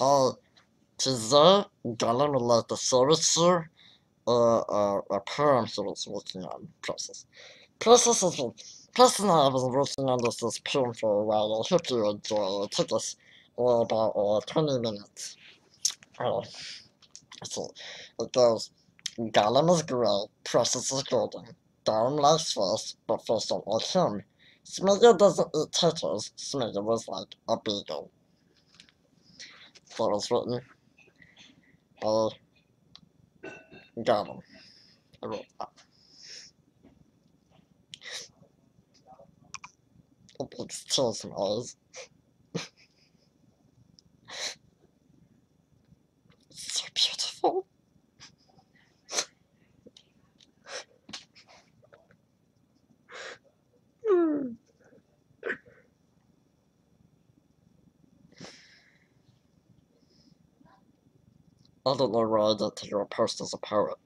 Hey, today Gollum would like to share with you a, a, a poem he was working on, Precious. Precious is personally I was working on this, this poem for a while. I hope you enjoy it. It took us uh, about uh, 20 minutes. Uh, so it goes, Gollum is grey, Precious is golden. Gollum likes fish, but fish don't like him. Smeagol doesn't eat taters, Smeagol was like a beagle. Was written by Gollum. I wrote that. In my eyes. It's so beautiful. I don't know why I got to your post as a poet.